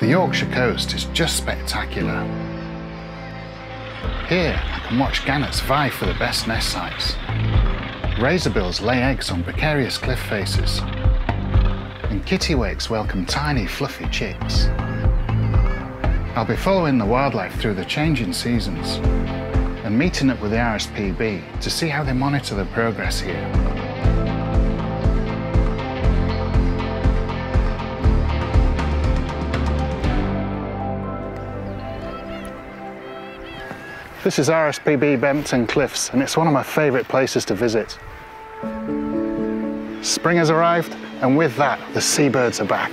The Yorkshire coast is just spectacular. Here, I can watch gannets vie for the best nest sites. Razorbills lay eggs on precarious cliff faces. And kittiwakes welcome tiny, fluffy chicks. I'll be following the wildlife through the changing seasons and meeting up with the RSPB to see how they monitor the progress here. This is RSPB Bempton Cliffs, and it's one of my favourite places to visit. Spring has arrived, and with that, the seabirds are back.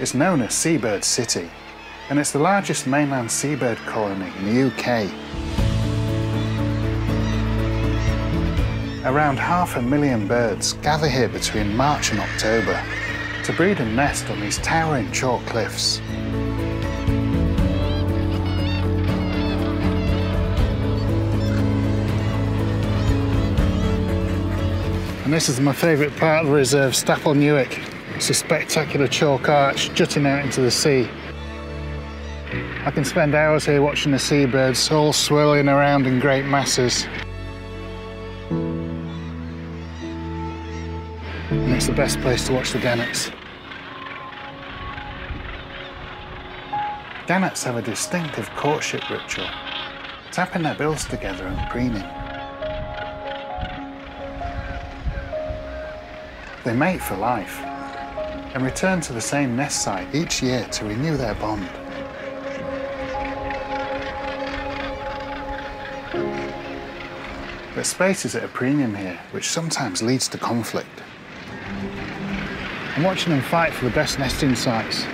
It's known as Seabird City, and it's the largest mainland seabird colony in the UK. Around half a million birds gather here between March and October to breed and nest on these towering chalk cliffs. And this is my favourite part of the reserve, Staple Newk. It's a spectacular chalk arch jutting out into the sea. I can spend hours here watching the seabirds all swirling around in great masses. It's the best place to watch the gannets. Gannets have a distinctive courtship ritual, tapping their bills together and preening. They mate for life and return to the same nest site each year to renew their bond. But space is at a premium here, which sometimes leads to conflict. I'm watching them fight for the best nesting sites.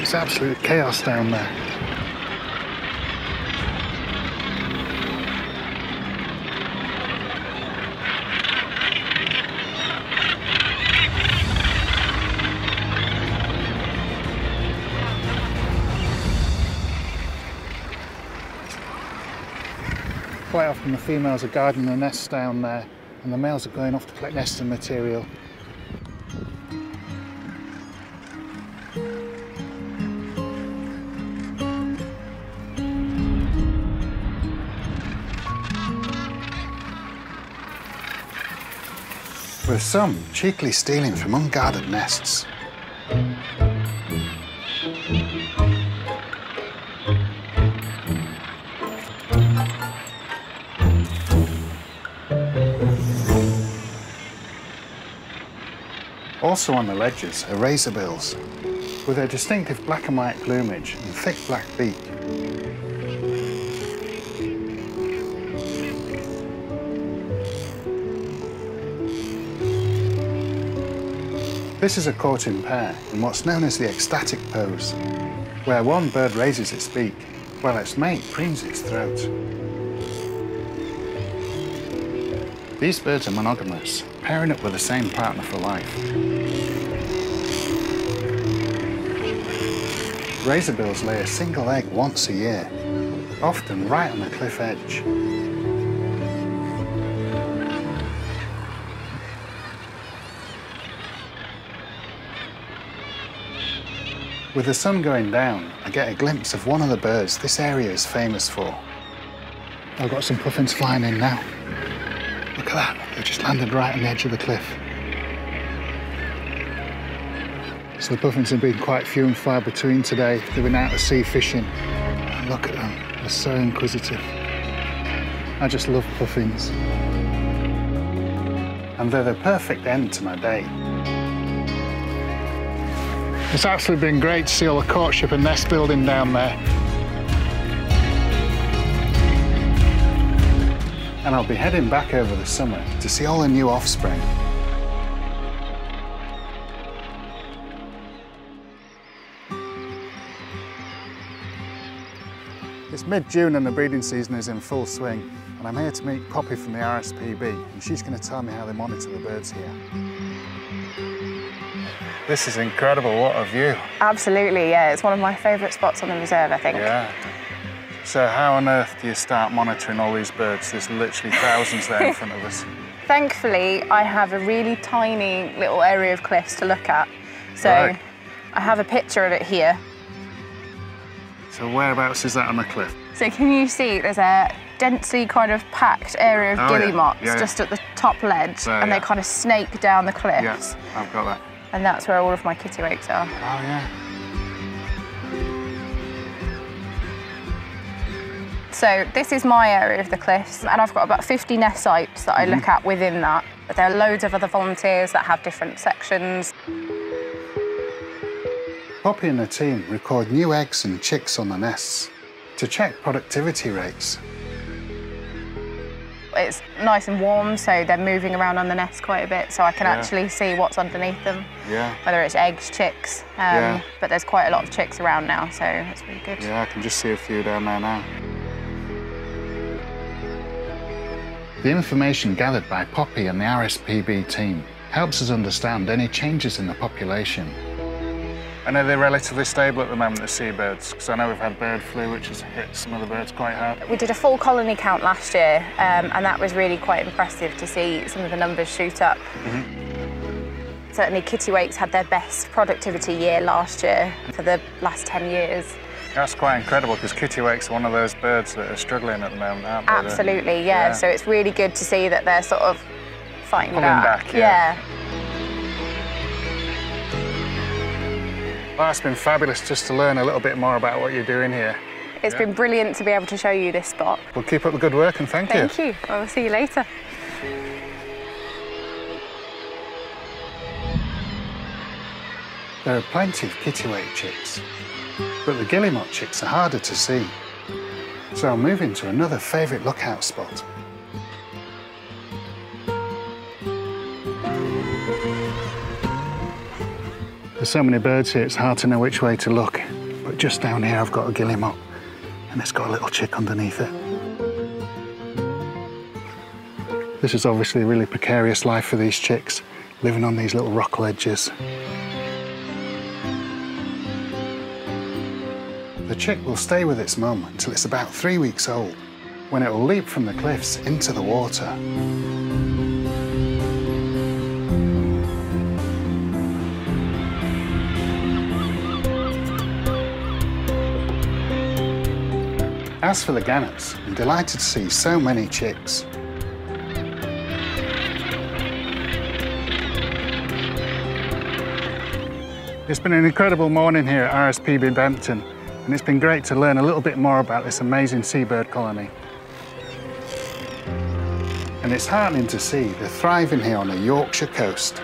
It's absolute chaos down there. Quite often the females are guarding the nests down there and the males are going off to collect nesting material. With some cheekily stealing from unguarded nests. Also on the ledges are razorbills, with their distinctive black and white plumage and thick black beak. This is a courting pair in what's known as the ecstatic pose, where one bird raises its beak while its mate preens its throat. These birds are monogamous, pairing up with the same partner for life. Razorbills lay a single egg once a year, often right on the cliff edge. With the sun going down, I get a glimpse of one of the birds this area is famous for. I've got some puffins flying in now. Look at that, they just landed right on the edge of the cliff. So the puffins have been quite few and far between today. They've been out at sea fishing. And look at them, they're so inquisitive. I just love puffins. And they're the perfect end to my day. It's absolutely been great to see all the courtship and nest building down there. And I'll be heading back over the summer to see all the new offspring. It's mid-June and the breeding season is in full swing, and I'm here to meet Poppy from the RSPB, and she's going to tell me how they monitor the birds here. This is incredible, what a view. Absolutely, yeah. It's one of my favourite spots on the reserve, I think. Yeah. So how on earth do you start monitoring all these birds? There's literally thousands there in front of us. Thankfully, I have a really tiny little area of cliffs to look at. So Right. I have a picture of it here. So whereabouts is that on the cliff? So can you see there's a densely kind of packed area of Oh, guillemots Yeah, yeah. just at the top ledge There, and yeah. they kind of snake down the cliffs. Yes, I've got that. And that's where all of my kitty kittiwakes are. Oh yeah. So this is my area of the cliffs and I've got about 50 nest sites that I Mm-hmm. look at within that. But there are loads of other volunteers that have different sections. Poppy and her team record new eggs and chicks on the nests to check productivity rates. It's nice and warm, so they're moving around on the nest quite a bit, so I can Yeah. actually see what's underneath them, Yeah. whether it's eggs, chicks. Um, Yeah. But there's quite a lot of chicks around now, so that's really good. Yeah, I can just see a few down there now. The information gathered by Poppy and the RSPB team helps us understand any changes in the population. I know they're relatively stable at the moment, the seabirds, because I know we've had bird flu, which has hit some of the birds quite hard. We did a full colony count last year, um, and that was really quite impressive to see some of the numbers shoot up. Certainly, kittiwakes had their best productivity year last year for the last 10 years. That's quite incredible, because kittiwakes are one of those birds that are struggling at the moment, aren't they? Absolutely, yeah. yeah. So it's really good to see that they're sort of fighting Pulling back, yeah. yeah. Well, it's been fabulous just to learn a little bit more about what you're doing here. It's Yeah. been brilliant to be able to show you this spot. Well, keep up the good work and thank, you. Thank you. I will see you later. There are plenty of kittiwake chicks, but the guillemot chicks are harder to see. So I'll move into another favourite lookout spot. There's so many birds here, it's hard to know which way to look. But just down here, I've got a guillemot, and it's got a little chick underneath it. This is obviously a really precarious life for these chicks, living on these little rock ledges. The chick will stay with its mum until it's about three weeks old, when it will leap from the cliffs into the water. As for the gannets, I'm delighted to see so many chicks. It's been an incredible morning here at RSPB Bempton, and it's been great to learn a little bit more about this amazing seabird colony. And it's heartening to see they're thriving here on the Yorkshire coast.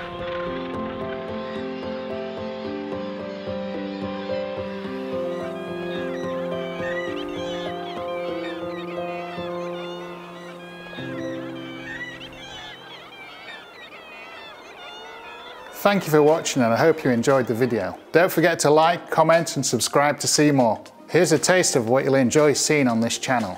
Thank you for watching and I hope you enjoyed the video. Don't forget to like, comment and subscribe to see more. Here's a taste of what you'll enjoy seeing on this channel.